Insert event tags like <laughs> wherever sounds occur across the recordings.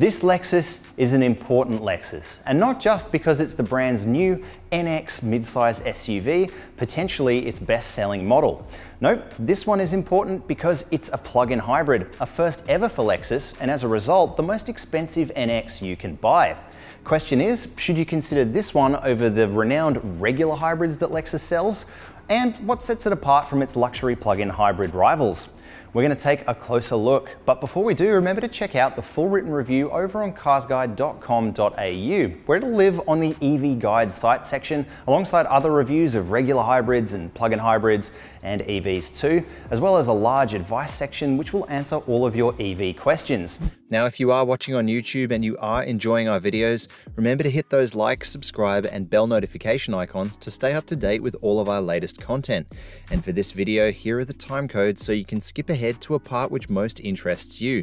This Lexus is an important Lexus, and not just because it's the brand's new NX midsize SUV, potentially its best-selling model. Nope, this one is important because it's a plug-in hybrid, a first ever for Lexus, and as a result, the most expensive NX you can buy. Question is, should you consider this one over the renowned regular hybrids that Lexus sells? And what sets it apart from its luxury plug-in hybrid rivals? We're going to take a closer look, but before we do, remember to check out the full written review over on carsguide.com.au, where it'll live on the EV Guide site section, alongside other reviews of regular hybrids and plug-in hybrids and EVs too, as well as a large advice section which will answer all of your EV questions. Now, if you are watching on YouTube and you are enjoying our videos, remember to hit those like, subscribe, and bell notification icons to stay up to date with all of our latest content. And for this video, here are the time codes so you can skip ahead to a part which most interests you.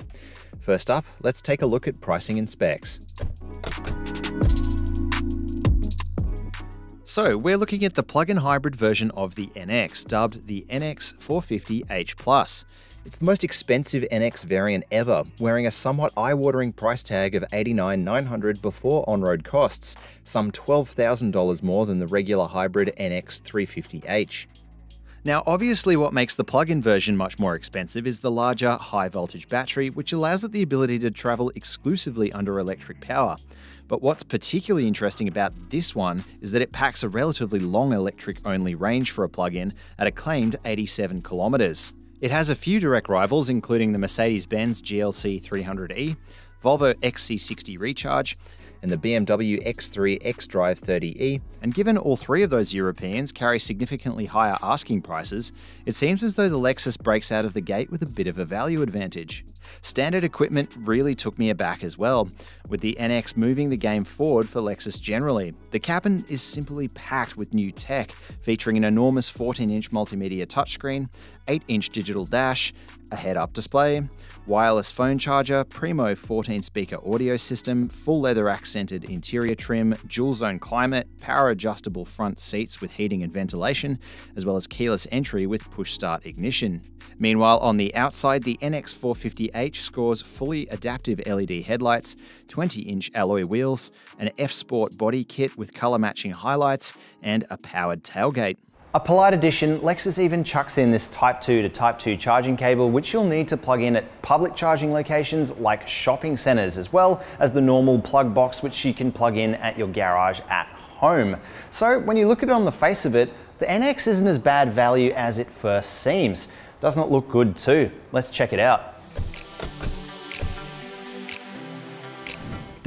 First up, let's take a look at pricing and specs. So we're looking at the plug-in hybrid version of the NX, dubbed the NX 450H+. It's the most expensive NX variant ever, wearing a somewhat eye-watering price tag of $89,900 before on-road costs, some $12,000 more than the regular hybrid NX 350H. Now, obviously, what makes the plug in version much more expensive is the larger high voltage battery, which allows it the ability to travel exclusively under electric power. But what's particularly interesting about this one is that it packs a relatively long electric only range for a plug in at a claimed 87 kilometres. It has a few direct rivals, including the Mercedes Benz GLC 300e, Volvo XC60 Recharge, and the BMW X3 xDrive 30e, and given all three of those Europeans carry significantly higher asking prices, it seems as though the Lexus breaks out of the gate with a bit of a value advantage. Standard equipment really took me aback as well, with the NX moving the game forward for Lexus generally. The cabin is simply packed with new tech, featuring an enormous 14 inch multimedia touchscreen, 8 inch digital dash, a head up display, wireless phone charger, Primo 14 speaker audio system, full leather accented interior trim, dual zone climate, power adjustable front seats with heating and ventilation, as well as keyless entry with push start ignition. Meanwhile, on the outside, the NX450H scores fully adaptive LED headlights, 20 inch alloy wheels, an F Sport body kit with colour matching highlights, and a powered tailgate. A polite addition, Lexus even chucks in this Type 2 to Type 2 charging cable, which you'll need to plug in at public charging locations like shopping centres, as well as the normal plug box, which you can plug in at your garage at home. So when you look at it on the face of it, the NX isn't as bad value as it first seems. Doesn't it look good too? Let's check it out.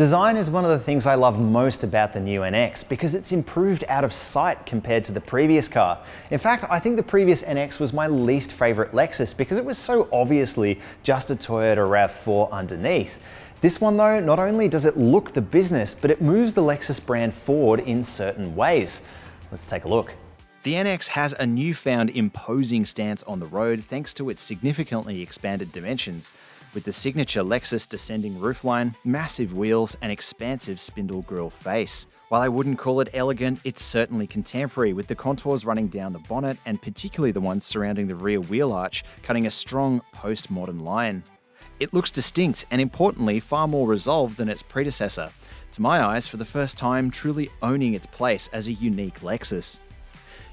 Design is one of the things I love most about the new NX because it's improved out of sight compared to the previous car. In fact, I think the previous NX was my least favorite Lexus because it was so obviously just a Toyota RAV4 underneath. This one though, not only does it look the business, but it moves the Lexus brand forward in certain ways. Let's take a look. The NX has a newfound imposing stance on the road thanks to its significantly expanded dimensions with the signature Lexus descending roofline, massive wheels, and expansive spindle grille face. While I wouldn't call it elegant, it's certainly contemporary, with the contours running down the bonnet and particularly the ones surrounding the rear wheel arch, cutting a strong post-modern line. It looks distinct and importantly far more resolved than its predecessor, to my eyes for the first time truly owning its place as a unique Lexus.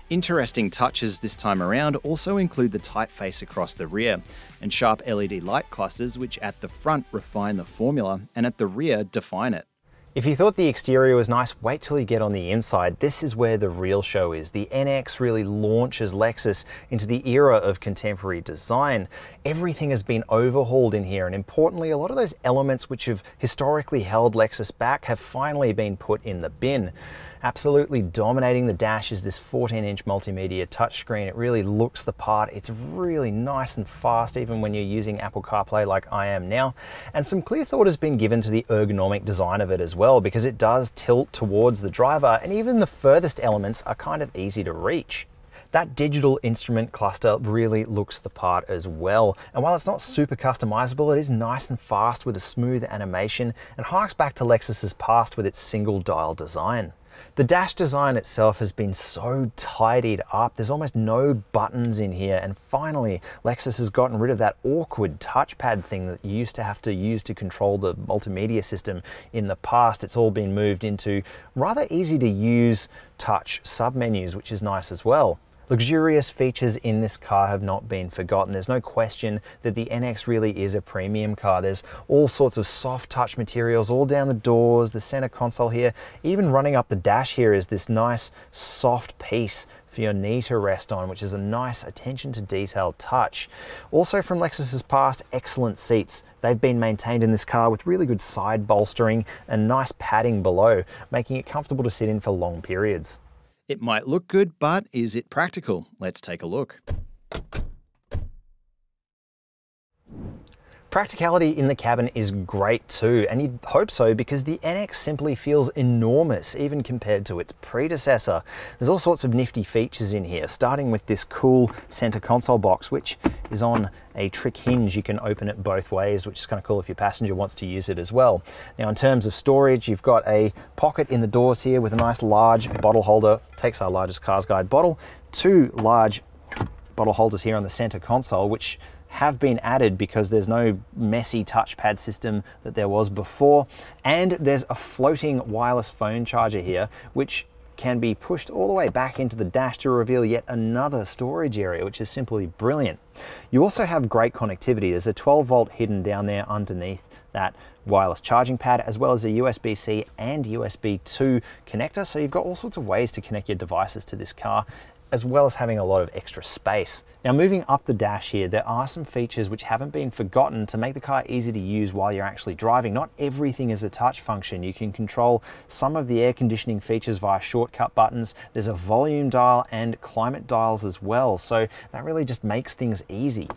Interesting touches this time around also include the typeface across the rear and sharp LED light clusters which at the front refine the formula and at the rear define it. If you thought the exterior was nice, wait till you get on the inside. This is where the real show is. The NX really launches Lexus into the era of contemporary design. Everything has been overhauled in here, and importantly, a lot of those elements which have historically held Lexus back have finally been put in the bin. Absolutely dominating the dash is this 14 inch multimedia touchscreen. It really looks the part. It's really nice and fast even when you're using Apple CarPlay like I am now. And some clear thought has been given to the ergonomic design of it as well because it does tilt towards the driver and even the furthest elements are kind of easy to reach. That digital instrument cluster really looks the part as well. And while it's not super customizable, it is nice and fast with a smooth animation and harks back to Lexus's past with its single dial design. The dash design itself has been so tidied up. There's almost no buttons in here. And finally, Lexus has gotten rid of that awkward touchpad thing that you used to have to use to control the multimedia system in the past. It's all been moved into rather easy to use touch submenus, which is nice as well. Luxurious features in this car have not been forgotten. There's no question that the NX really is a premium car. There's all sorts of soft touch materials all down the doors, the center console here, even running up the dash here is this nice soft piece for your knee to rest on, which is a nice attention to detail touch. Also from Lexus's past, excellent seats. They've been maintained in this car with really good side bolstering and nice padding below, making it comfortable to sit in for long periods. It might look good, but is it practical? Let's take a look. Practicality in the cabin is great too, and you'd hope so because the NX simply feels enormous even compared to its predecessor. There's all sorts of nifty features in here, starting with this cool center console box, which is on a trick hinge. You can open it both ways, which is kind of cool if your passenger wants to use it as well. Now, in terms of storage, you've got a pocket in the doors here with a nice large bottle holder, takes our largest Cars Guide bottle, two large bottle holders here on the center console, which have been added because there's no messy touchpad system that there was before. And there's a floating wireless phone charger here, which can be pushed all the way back into the dash to reveal yet another storage area, which is simply brilliant. You also have great connectivity. There's a 12 volt hidden down there underneath that wireless charging pad, as well as a USB-C and USB 2 connector. So you've got all sorts of ways to connect your devices to this car as well as having a lot of extra space. Now moving up the dash here, there are some features which haven't been forgotten to make the car easy to use while you're actually driving. Not everything is a touch function. You can control some of the air conditioning features via shortcut buttons. There's a volume dial and climate dials as well. So that really just makes things easy.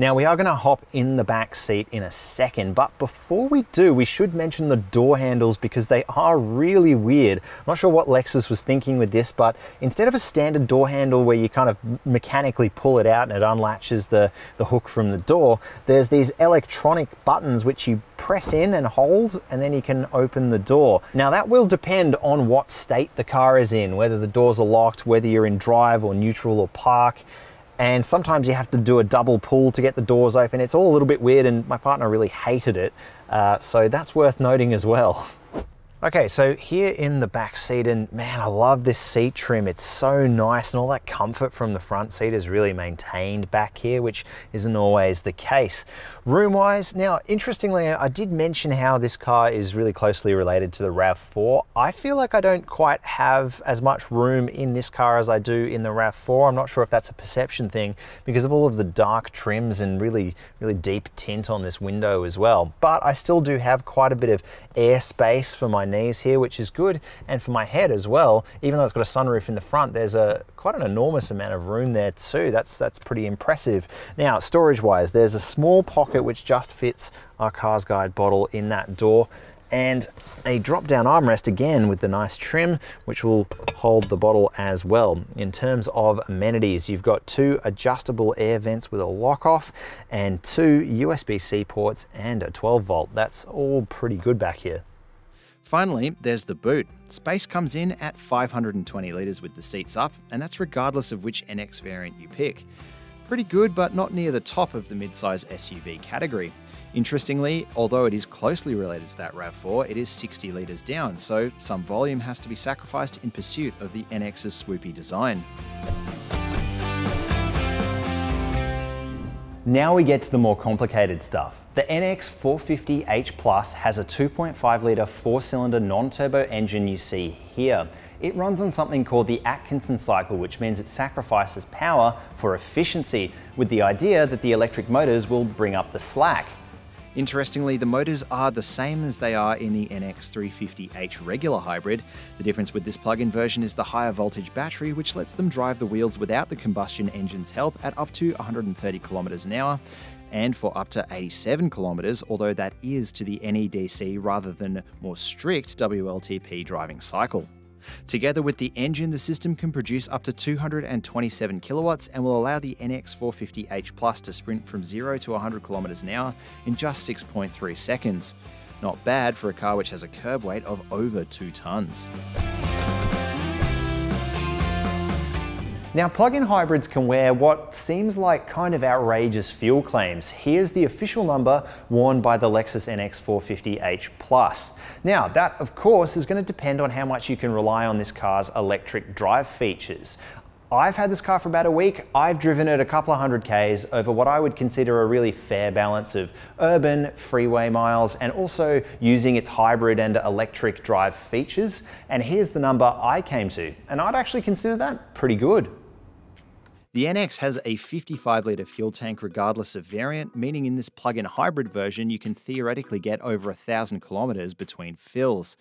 Now we are going to hop in the back seat in a second, but before we do, we should mention the door handles because they are really weird. I'm not sure what Lexus was thinking with this, but instead of a standard door handle where you kind of mechanically pull it out and it unlatches the, the hook from the door, there's these electronic buttons which you press in and hold and then you can open the door. Now that will depend on what state the car is in, whether the doors are locked, whether you're in drive or neutral or park and sometimes you have to do a double pull to get the doors open. It's all a little bit weird and my partner really hated it. Uh, so that's worth noting as well. <laughs> Okay, so here in the back seat, and man, I love this seat trim. It's so nice, and all that comfort from the front seat is really maintained back here, which isn't always the case. Room-wise, now, interestingly, I did mention how this car is really closely related to the RAV4. I feel like I don't quite have as much room in this car as I do in the RAV4. I'm not sure if that's a perception thing because of all of the dark trims and really, really deep tint on this window as well. But I still do have quite a bit of airspace for my knees here, which is good, and for my head as well. Even though it's got a sunroof in the front, there's a quite an enormous amount of room there too. That's that's pretty impressive. Now, storage-wise, there's a small pocket which just fits our Cars Guide bottle in that door and a drop down armrest again with the nice trim which will hold the bottle as well. In terms of amenities you've got two adjustable air vents with a lock off and two USB-C ports and a 12 volt. That's all pretty good back here. Finally, there's the boot. Space comes in at 520 litres with the seats up, and that's regardless of which NX variant you pick. Pretty good, but not near the top of the midsize SUV category. Interestingly, although it is closely related to that RAV4, it is 60 litres down, so some volume has to be sacrificed in pursuit of the NX's swoopy design. Now we get to the more complicated stuff. The NX 450H Plus has a 2.5 litre four cylinder non-turbo engine you see here. It runs on something called the Atkinson cycle, which means it sacrifices power for efficiency, with the idea that the electric motors will bring up the slack. Interestingly, the motors are the same as they are in the NX350H regular hybrid. The difference with this plug-in version is the higher voltage battery, which lets them drive the wheels without the combustion engine's help at up to 130 kilometers an hour and for up to 87 kilometers, although that is to the NEDC rather than more strict WLTP driving cycle. Together with the engine, the system can produce up to 227 kilowatts and will allow the NX450H Plus to sprint from 0 to 100 kilometers an hour in just 6.3 seconds. Not bad for a car which has a curb weight of over 2 tons. Now, plug-in hybrids can wear what seems like kind of outrageous fuel claims. Here's the official number worn by the Lexus NX 450h Plus. Now, that of course is going to depend on how much you can rely on this car's electric drive features. I've had this car for about a week. I've driven it a couple of hundred Ks over what I would consider a really fair balance of urban, freeway miles, and also using its hybrid and electric drive features. And here's the number I came to, and I'd actually consider that pretty good. The NX has a 55 litre fuel tank regardless of variant, meaning in this plug in hybrid version, you can theoretically get over thousand kilometres between fills.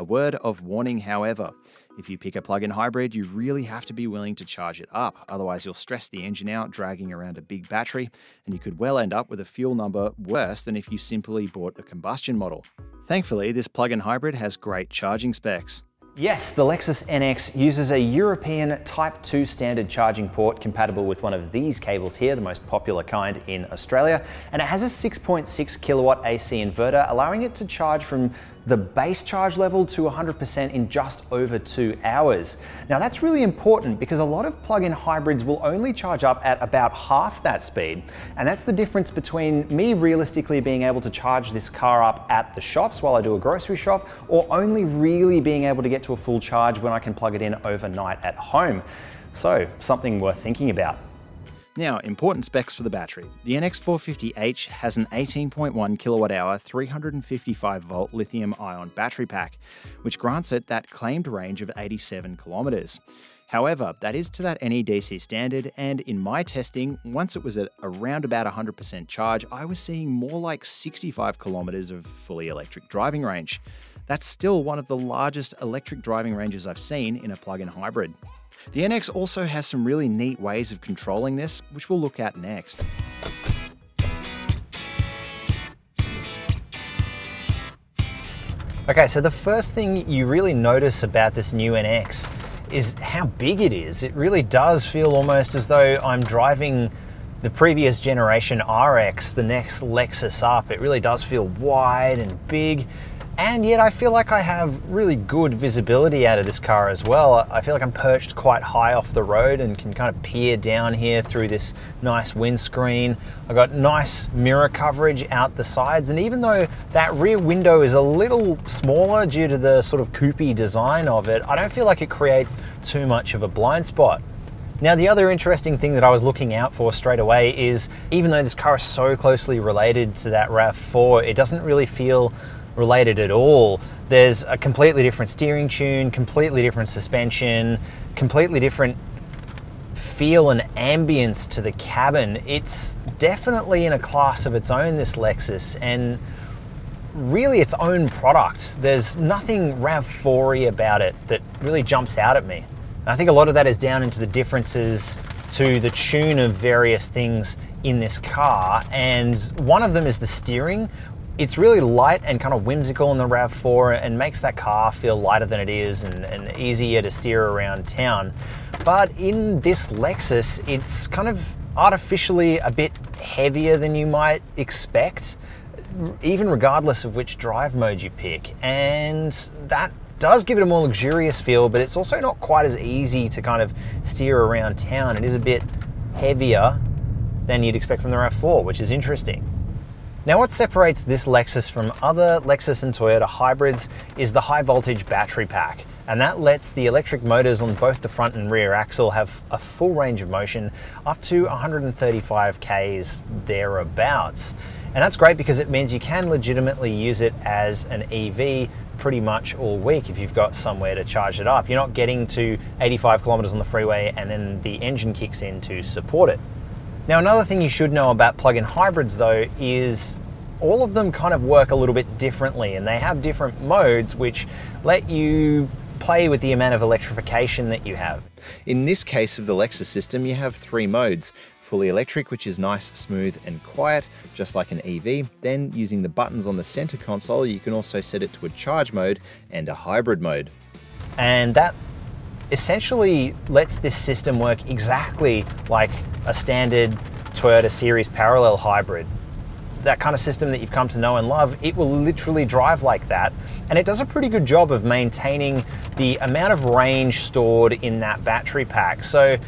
A word of warning, however. If you pick a plug-in hybrid, you really have to be willing to charge it up, otherwise you'll stress the engine out dragging around a big battery, and you could well end up with a fuel number worse than if you simply bought a combustion model. Thankfully, this plug-in hybrid has great charging specs. Yes, the Lexus NX uses a European Type 2 standard charging port compatible with one of these cables here, the most popular kind in Australia, and it has a 6.6 kilowatt AC inverter, allowing it to charge from the base charge level to 100% in just over two hours. Now that's really important because a lot of plug-in hybrids will only charge up at about half that speed. And that's the difference between me realistically being able to charge this car up at the shops while I do a grocery shop, or only really being able to get to a full charge when I can plug it in overnight at home. So something worth thinking about. Now, important specs for the battery. The NX450H has an 18.1 kilowatt hour, 355 volt lithium ion battery pack, which grants it that claimed range of 87 kilometers. However, that is to that NEDC standard, and in my testing, once it was at around about 100% charge, I was seeing more like 65 kilometers of fully electric driving range. That's still one of the largest electric driving ranges I've seen in a plug in hybrid. The NX also has some really neat ways of controlling this, which we'll look at next. Okay, so the first thing you really notice about this new NX is how big it is. It really does feel almost as though I'm driving the previous generation RX, the next Lexus up. It really does feel wide and big and yet I feel like I have really good visibility out of this car as well. I feel like I'm perched quite high off the road and can kind of peer down here through this nice windscreen. I've got nice mirror coverage out the sides, and even though that rear window is a little smaller due to the sort of coupé design of it, I don't feel like it creates too much of a blind spot. Now, the other interesting thing that I was looking out for straight away is even though this car is so closely related to that RAV4, it doesn't really feel related at all. There's a completely different steering tune, completely different suspension, completely different feel and ambience to the cabin. It's definitely in a class of its own, this Lexus, and really its own product. There's nothing RAV4 about it that really jumps out at me. I think a lot of that is down into the differences to the tune of various things in this car, and one of them is the steering, it's really light and kind of whimsical in the RAV4 and makes that car feel lighter than it is and, and easier to steer around town. But in this Lexus, it's kind of artificially a bit heavier than you might expect, even regardless of which drive mode you pick. And that does give it a more luxurious feel, but it's also not quite as easy to kind of steer around town. It is a bit heavier than you'd expect from the RAV4, which is interesting. Now what separates this Lexus from other Lexus and Toyota hybrids is the high voltage battery pack and that lets the electric motors on both the front and rear axle have a full range of motion up to 135 k's thereabouts. And that's great because it means you can legitimately use it as an EV pretty much all week if you've got somewhere to charge it up. You're not getting to 85 kilometers on the freeway and then the engine kicks in to support it. Now, another thing you should know about plug-in hybrids though is all of them kind of work a little bit differently and they have different modes which let you play with the amount of electrification that you have. In this case of the Lexus system, you have three modes. Fully electric, which is nice, smooth, and quiet, just like an EV. Then, using the buttons on the center console, you can also set it to a charge mode and a hybrid mode. And that essentially lets this system work exactly like a standard Toyota Series parallel hybrid. That kind of system that you've come to know and love, it will literally drive like that. And it does a pretty good job of maintaining the amount of range stored in that battery pack. So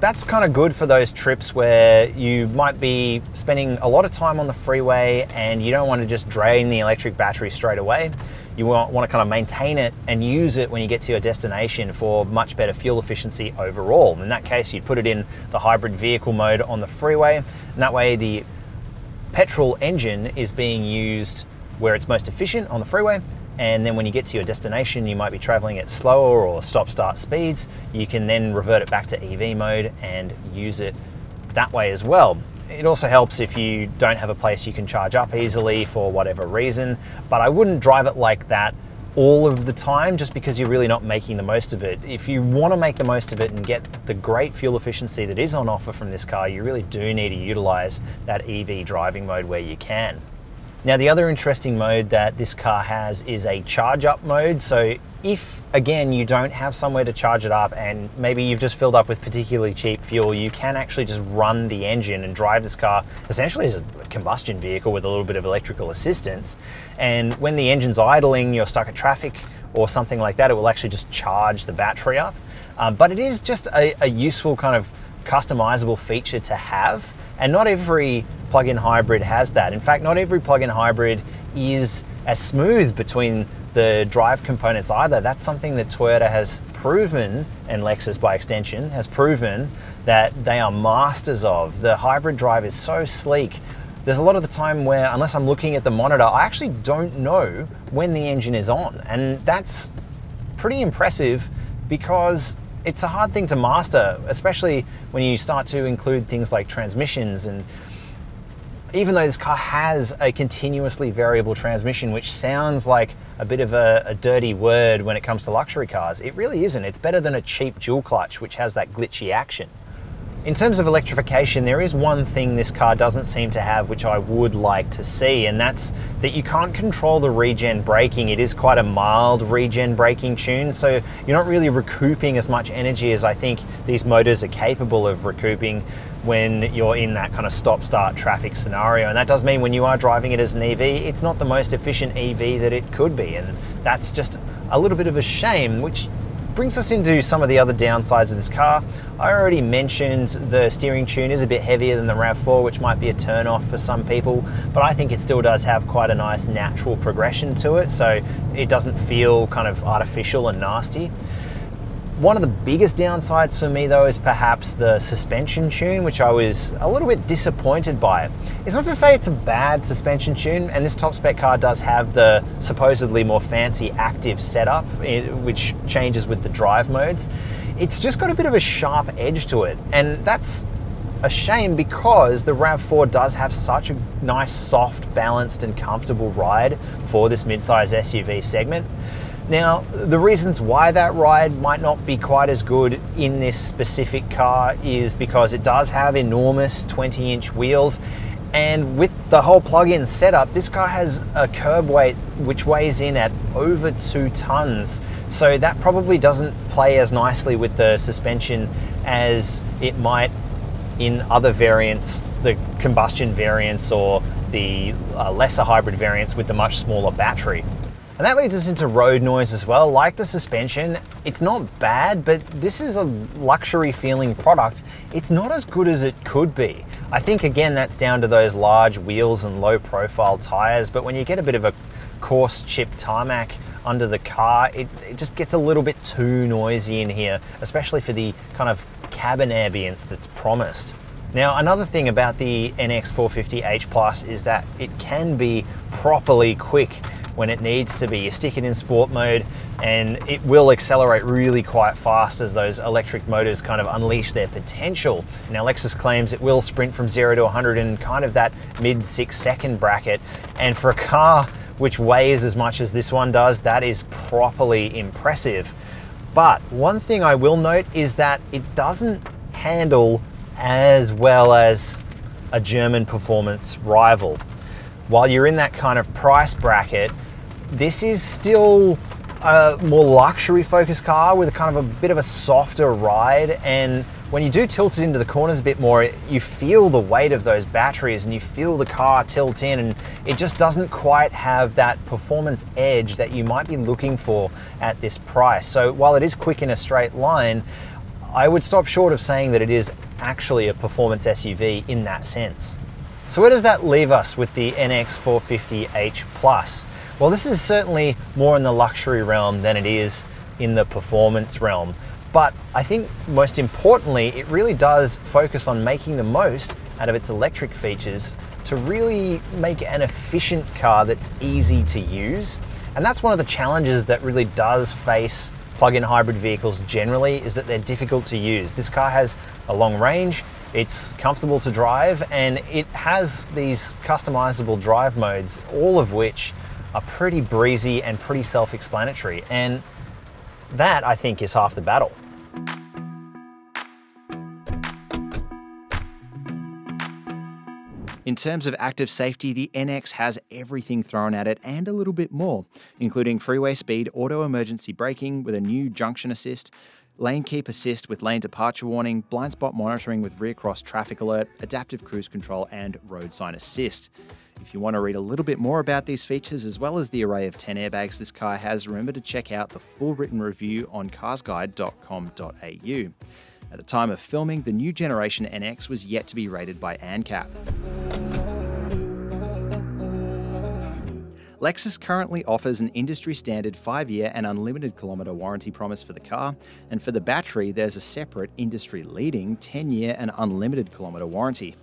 that's kind of good for those trips where you might be spending a lot of time on the freeway and you don't want to just drain the electric battery straight away. You want, want to kind of maintain it and use it when you get to your destination for much better fuel efficiency overall. In that case, you'd put it in the hybrid vehicle mode on the freeway, and that way the petrol engine is being used where it's most efficient on the freeway, and then when you get to your destination, you might be traveling at slower or stop start speeds. You can then revert it back to EV mode and use it that way as well. It also helps if you don't have a place you can charge up easily for whatever reason, but I wouldn't drive it like that all of the time just because you're really not making the most of it. If you want to make the most of it and get the great fuel efficiency that is on offer from this car, you really do need to utilize that EV driving mode where you can. Now the other interesting mode that this car has is a charge up mode. So if again you don't have somewhere to charge it up and maybe you've just filled up with particularly cheap fuel, you can actually just run the engine and drive this car essentially as a combustion vehicle with a little bit of electrical assistance. And when the engine's idling, you're stuck at traffic or something like that, it will actually just charge the battery up. Um, but it is just a, a useful kind of customizable feature to have. And not every plug-in hybrid has that. In fact, not every plug-in hybrid is as smooth between the drive components either. That's something that Toyota has proven, and Lexus by extension, has proven that they are masters of. The hybrid drive is so sleek. There's a lot of the time where, unless I'm looking at the monitor, I actually don't know when the engine is on. And that's pretty impressive because it's a hard thing to master, especially when you start to include things like transmissions and even though this car has a continuously variable transmission, which sounds like a bit of a, a, dirty word when it comes to luxury cars, it really isn't. It's better than a cheap dual clutch, which has that glitchy action. In terms of electrification, there is one thing this car doesn't seem to have which I would like to see, and that's that you can't control the regen braking. It is quite a mild regen braking tune, so you're not really recouping as much energy as I think these motors are capable of recouping when you're in that kind of stop start traffic scenario. And that does mean when you are driving it as an EV, it's not the most efficient EV that it could be. And that's just a little bit of a shame, which brings us into some of the other downsides of this car. I already mentioned the steering tune is a bit heavier than the RAV4, which might be a turn off for some people, but I think it still does have quite a nice natural progression to it, so it doesn't feel kind of artificial and nasty. One of the biggest downsides for me, though, is perhaps the suspension tune, which I was a little bit disappointed by. It's not to say it's a bad suspension tune, and this top spec car does have the supposedly more fancy active setup, eh, which changes with the drive modes. It's just got a bit of a sharp edge to it, and that's a shame because the RAV4 does have such a nice, soft, balanced, and comfortable ride for this midsize SUV segment. Now, the reasons why that ride might not be quite as good in this specific car is because it does have enormous 20 inch wheels. And with the whole plug-in setup, this car has a curb weight which weighs in at over two tons. So that probably doesn't play as nicely with the suspension as it might in other variants, the combustion variants or the uh, lesser hybrid variants with the much smaller battery. And that leads us into road noise as well. Like the suspension, it's not bad, but this is a luxury feeling product. It's not as good as it could be. I think again, that's down to those large wheels and low profile tires, but when you get a bit of a coarse chip tarmac under the car, it, it just gets a little bit too noisy in here, especially for the kind of cabin ambience that's promised. Now, another thing about the NX450H Plus is that it can be properly quick when it needs to be. You stick it in sport mode and it will accelerate really quite fast as those electric motors kind of unleash their potential. Now Lexus claims it will sprint from 0 to 100 in kind of that mid 6 second bracket and for a car which weighs as much as this one does, that is properly impressive. But one thing I will note is that it doesn't handle as well as a German performance rival. While you're in that kind of price bracket, this is still a more luxury focused car with a kind of a bit of a softer ride and when you do tilt it into the corners a bit more, you feel the weight of those batteries and you feel the car tilt in and it just doesn't quite have that performance edge that you might be looking for at this price. So while it is quick in a straight line, I would stop short of saying that it is actually a performance SUV in that sense. So where does that leave us with the NX450H Plus? Well, this is certainly more in the luxury realm than it is in the performance realm. But I think most importantly, it really does focus on making the most out of its electric features to really make it an efficient car that's easy to use. And that's one of the challenges that really does face plug-in hybrid vehicles generally is that they're difficult to use. This car has a long range, it's comfortable to drive, and it has these customizable drive modes, all of which are pretty breezy and pretty self-explanatory. And that, I think, is half the battle. In terms of active safety, the NX has everything thrown at it and a little bit more, including freeway speed auto emergency braking with a new junction assist, lane keep assist with lane departure warning, blind spot monitoring with rear cross traffic alert, adaptive cruise control, and road sign assist. If you want to read a little bit more about these features as well as the array of 10 airbags this car has, remember to check out the full written review on carsguide.com.au. At the time of filming, the new generation NX was yet to be rated by ANCAP. Lexus currently offers an industry standard 5 year and unlimited kilometre warranty promise for the car, and for the battery, there's a separate industry leading 10 year and unlimited kilometre warranty.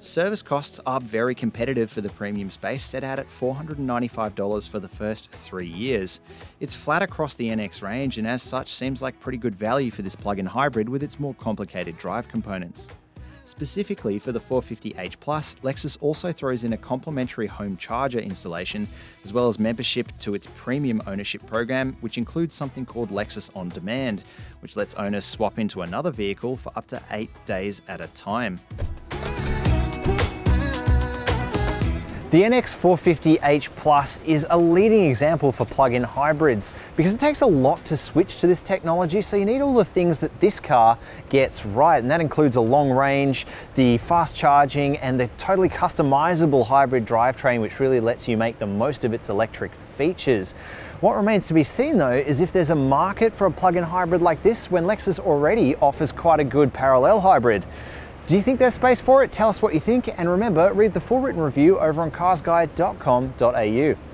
Service costs are very competitive for the premium space, set out at $495 for the first three years. It's flat across the NX range and as such seems like pretty good value for this plug-in hybrid with its more complicated drive components. Specifically for the 450H Plus, Lexus also throws in a complimentary home charger installation, as well as membership to its premium ownership program, which includes something called Lexus On Demand, which lets owners swap into another vehicle for up to eight days at a time. The NX450H Plus is a leading example for plug-in hybrids because it takes a lot to switch to this technology, so you need all the things that this car gets right, and that includes a long range, the fast charging, and the totally customizable hybrid drivetrain, which really lets you make the most of its electric features. What remains to be seen though is if there's a market for a plug-in hybrid like this when Lexus already offers quite a good parallel hybrid. Do you think there's space for it? Tell us what you think and remember, read the full written review over on carsguide.com.au.